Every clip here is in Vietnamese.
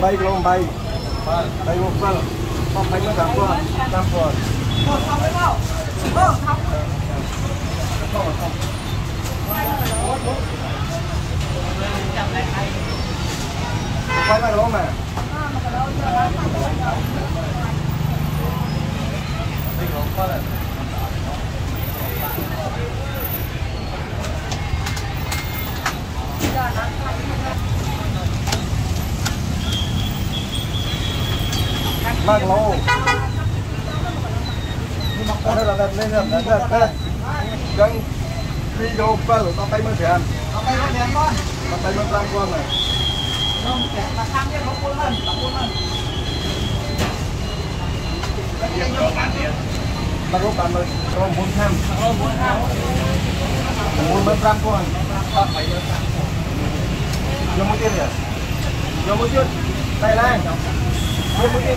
bay lông bay. Bay một phân không, bay mất tám phân tám phân quay lại đúng không mẹ? Hãy subscribe cho kênh Ghiền Mì Gõ Để không bỏ lỡ những video hấp dẫn mang lâu đây là đặt lên đặt đặt đây chân đi đâu rồi tao tay mới tiền. Tao tay mới tiền con. Tao tay mới tăng con này. Không tiền mà tăng chứ không cuốn lên tao cuốn lên mà lúc bạn mới có muốn tham muốn tham muốn bên tăng con tao con giờ mới tiền gì giờ mới tiền tay lên. Giờ mới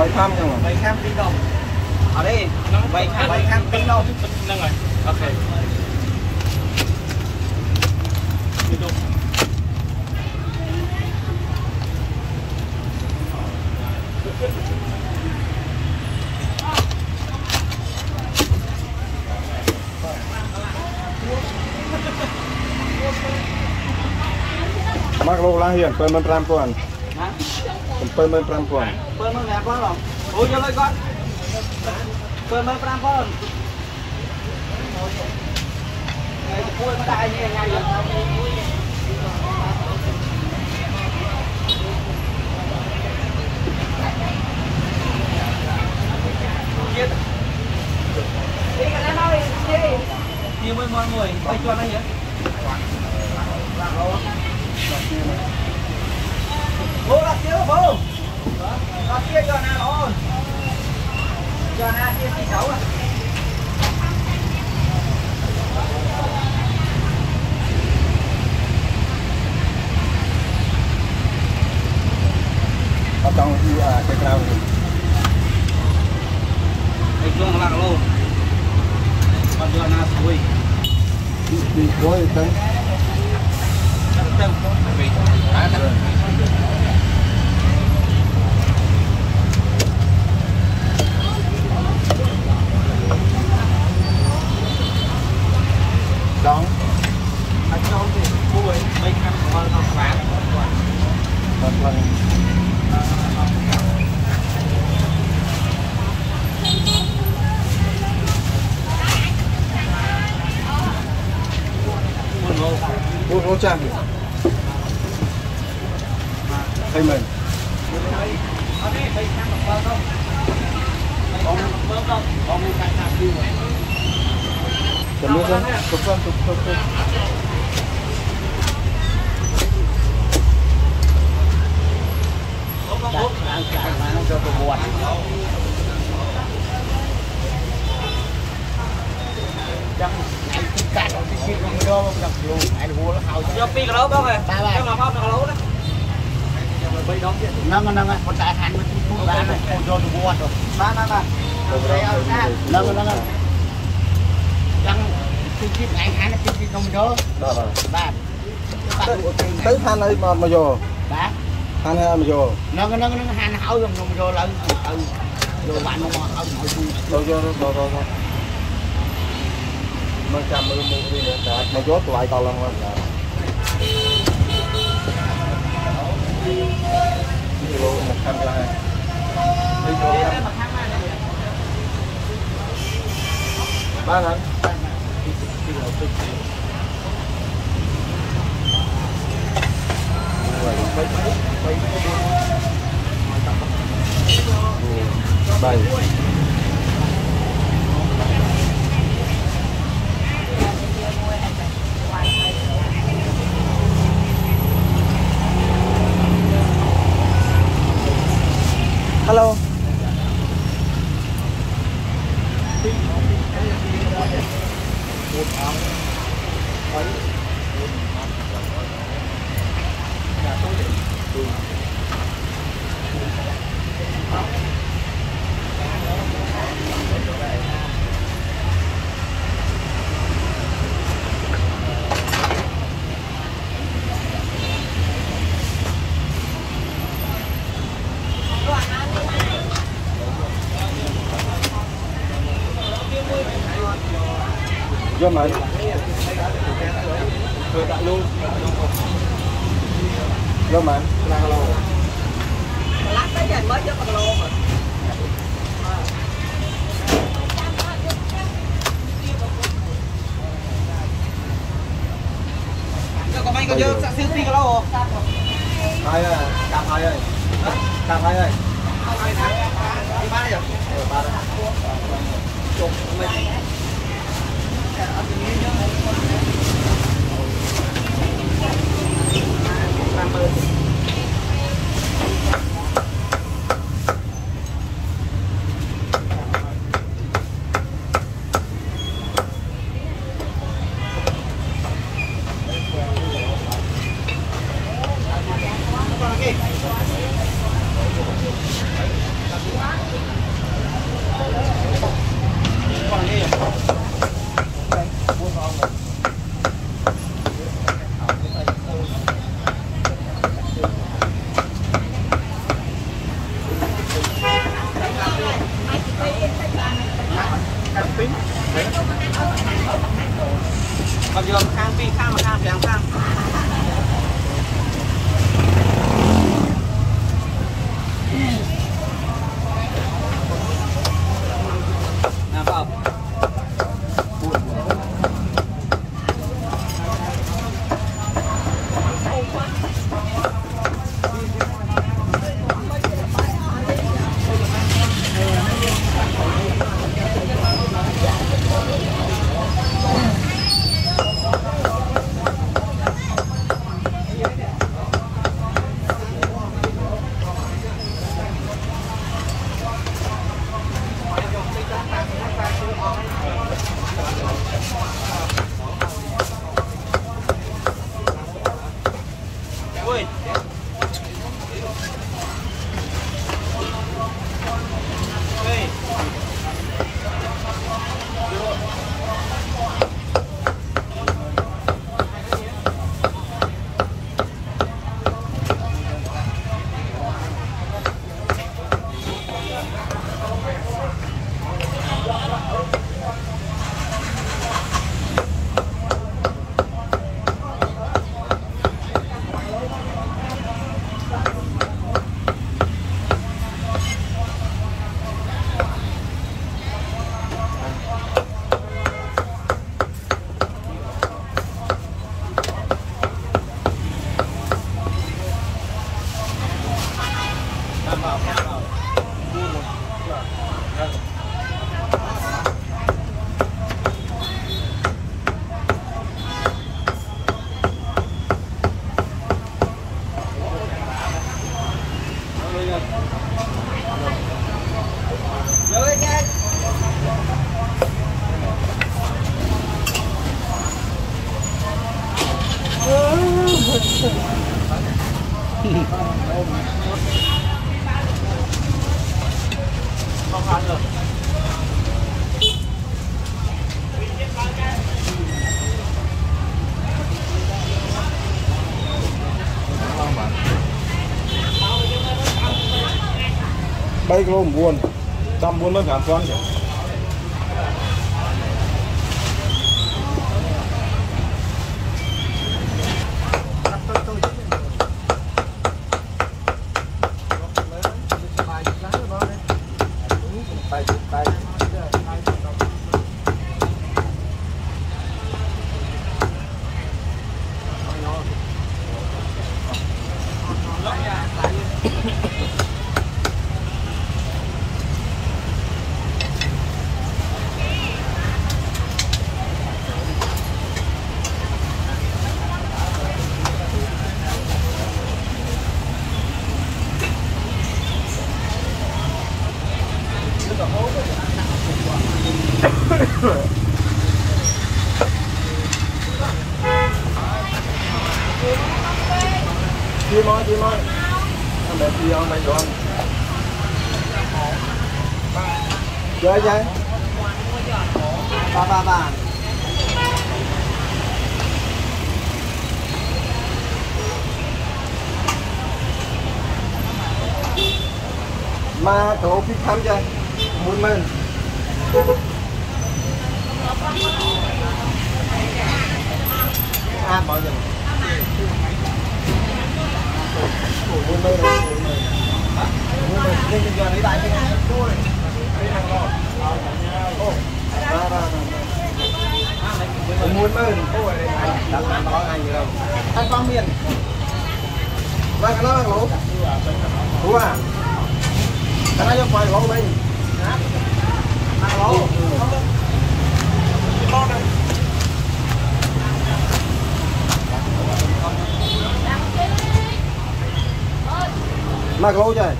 bảy trăm không bảy trăm tỷ đồng ở đây bảy trăm bảy trăm tỷ đồng đúng rồi ok. Tiếp tục មកលោកឡើងហ៊ាន75000ណា75000 75000បងអូយកលុយគាត់75000ហើយពួយមកដាក់ឯងថ្ងៃនេះទៀតពីកន្លែងមកវិញទេ nhiều với mọi người, quay cho nó nhé. Bố đặt kia bố. Đặt kia cho nè bố. Cho nè kia thì xấu à. Hãy subscribe cho kênh Ghiền Mì Gõ Để không bỏ lỡ những video hấp dẫn abandona as coisas. Que coisa, tá? Down. I told you, boy, make him fall off fast. That's right. bốn bốn trang, thay mình. Cầm nước ra. Cầm ra cầm ra Thank you. គាត់ បាទខ្លាំង មុនមក ពូរចាំហើយមែន អត់ទេបីខាត់ខលដល់បងមើលដល់បងមានការថាពី ចាំមើលទៅទុកទុកទុកទុក បងបងឡើងចាយមកនឹងទៅប្រវត្តិចាំកាត់ទីជិះក្នុងរោមកដល់ខ្លួនឯងហួលហើយយក2គីឡូបងអើចាំមកផង2គីឡូណាចាំ3ដងទៀតហ្នឹងហ្នឹងប៉ុន្តែហាន់មកទីពូបានហើយចូលទៅវត្តបានបានបានទៅឲ្យកាត់ហ្នឹងហ្នឹងចាំទីជិះឯងហាន់ទីជិះក្នុងរោ បាទបាទ បាទបាទអូខេ ទៅហានឲ្យមកមកយក បាទ ហានឲ្យមកយក ហ្នឹងហ្នឹងហ្នឹងហាន់ហើយខ្ញុំយកឡើងទៅយកបានមកមកហើយឲ្យទូ ទៅយកទៅទៅទៅមកចាំមើលមុខនេះតែមកយកថ្លៃតឡើងមក Mencampur tuai tolong lah. Kilo một trăm là. Ba ngàn. Hello. Vô mời. Luôn. Vô mời. lát tới giờ mới cho bằng lô mà Còn mấy cái dơ siêu ti cái lô Hai ơi, cam hai ơi. Cam hai ơi. đi ba giờ Rồi ba đây. Ờ, ờ, mình 3 kg 1 buồn. 140 ngàn con chim ơi chim ơi anh để chia ông này được không chơi chơi ba ba ba. Mà tổ phí khám chơi một mình à mọi người muốn mình muốn mình muốn mình nhưng giờ lấy đại cái này thôi đây hàng lọ ô ba ba muốn mình ôi anh đặt ăn đó anh gì đâu ăn quang miền vâng cái đó là lỗ đúng à cái đó cho quay lỗ mình ăn lỗ mặc lỗ trời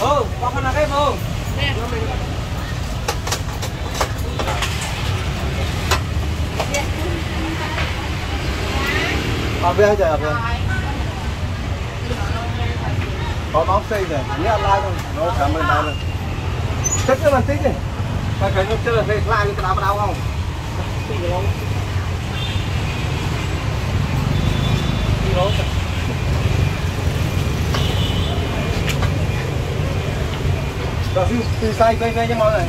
Ừ, có khả năng cái không? à về trời à về có bóng xây rồi nhớ lại rồi nó cảm ơn bạn rồi. Chắc cái mình tích đi. Phải phải nó là về lại cái nào đau không? Rồi từ từ sai quay quay cho mọi người.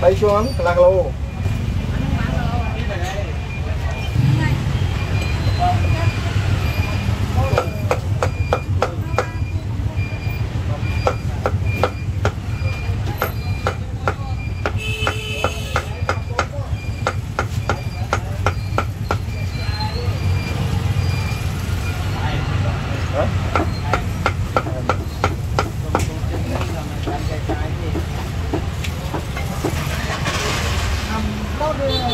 Bay xuống, lạc lô. Love it.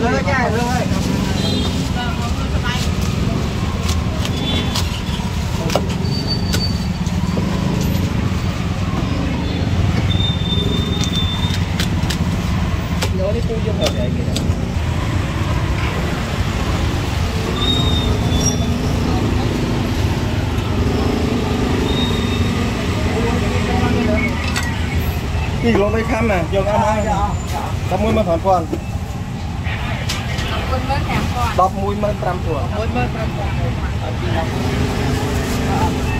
lưa nha lưa ơi nhớ đi khu dân ở đây kìa đi luôn đây khăm này, giờ ăn ăn, tao mua mà thằng. 15000 11500 11500